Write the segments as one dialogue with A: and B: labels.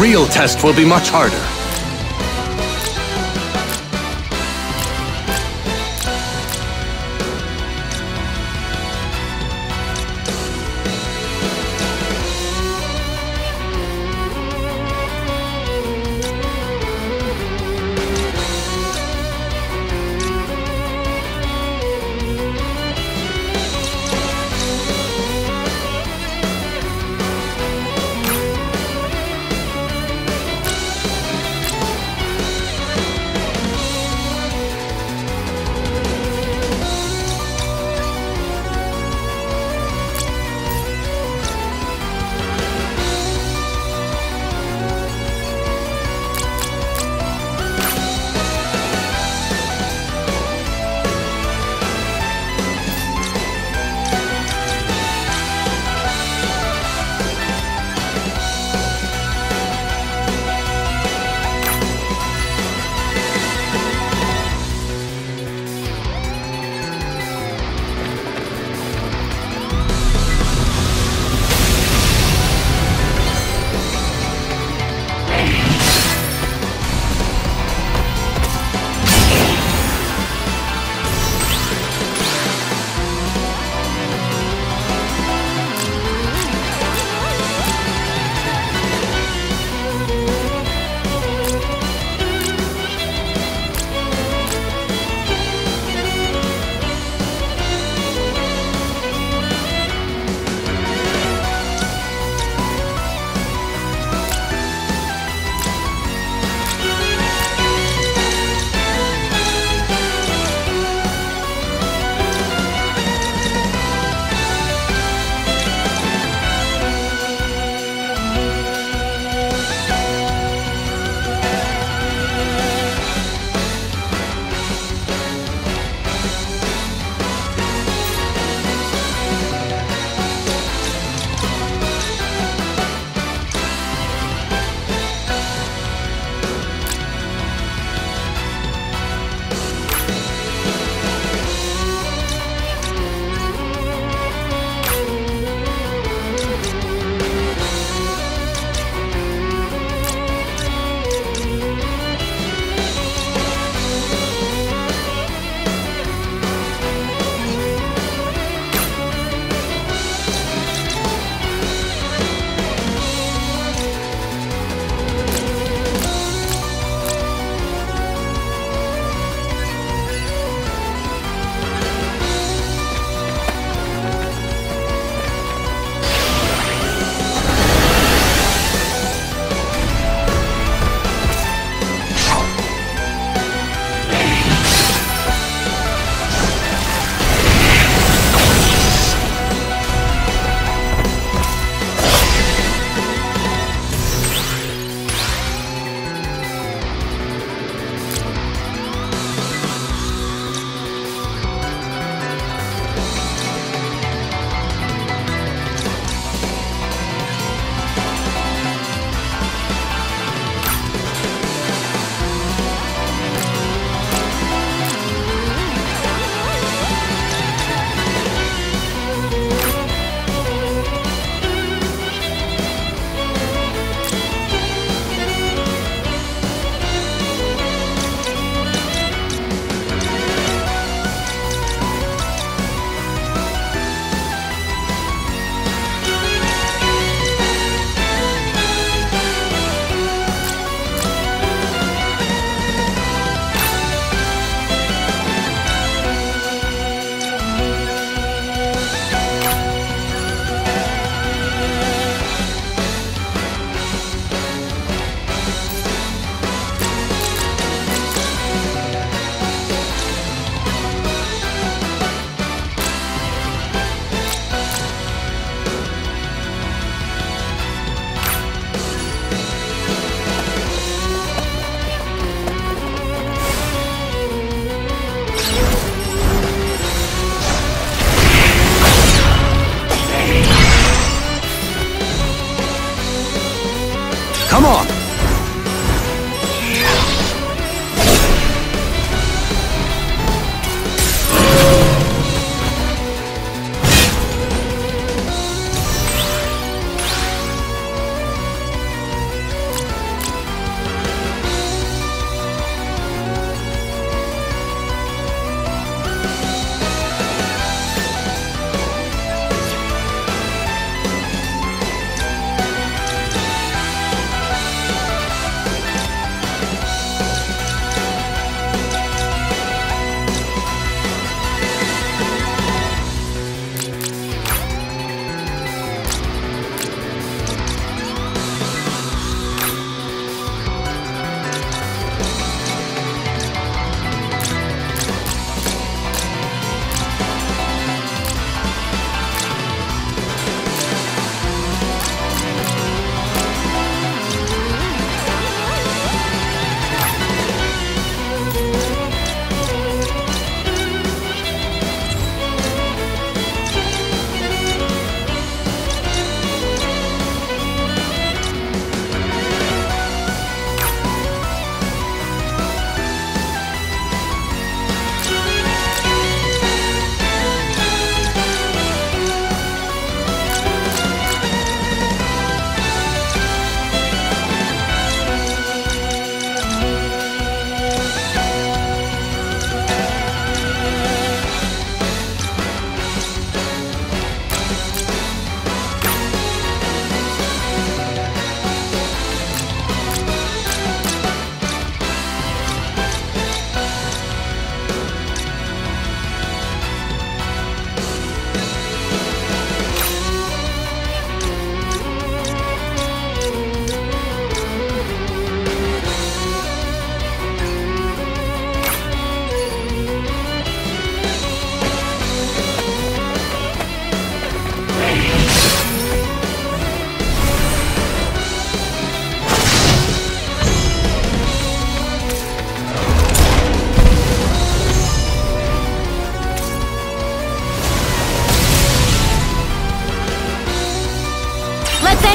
A: Real test will be much harder.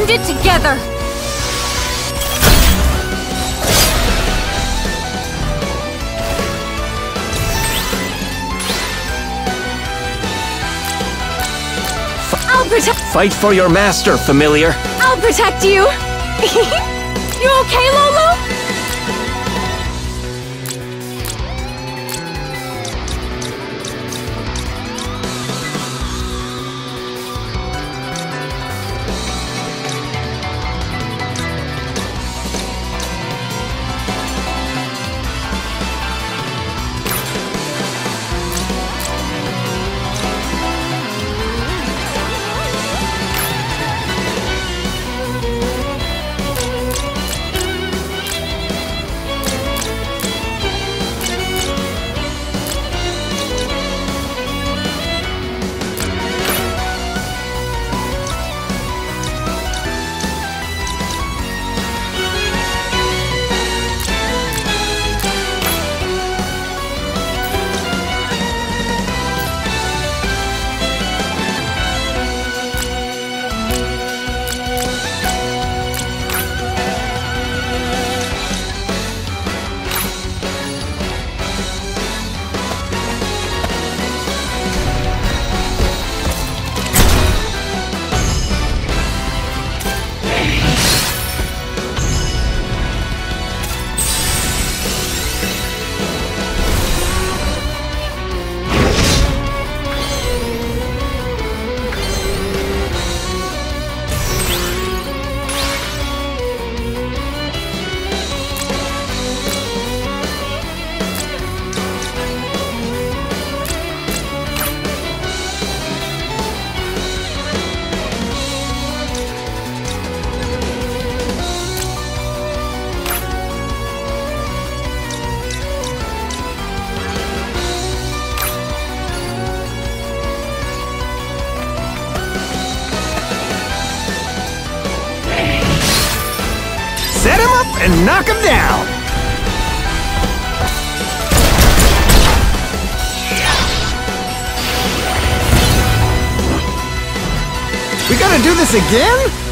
B: End it together! I'll protect-
A: Fight for your master, familiar.
B: I'll protect you! you okay, Lolo?
A: Set him up and knock him down! We gotta do this again?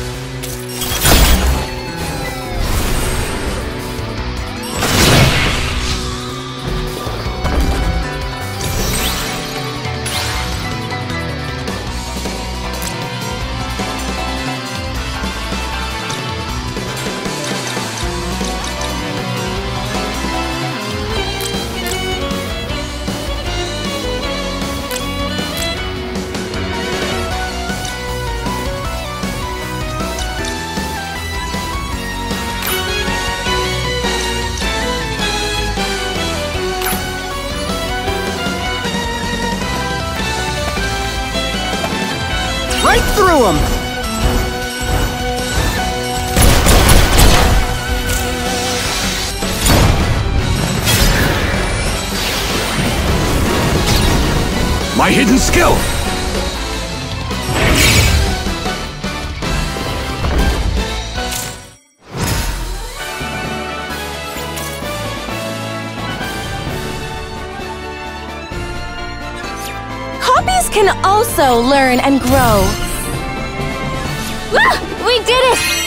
A: Right through him! My hidden skill!
B: Copies can also learn and grow. Ah, we did it!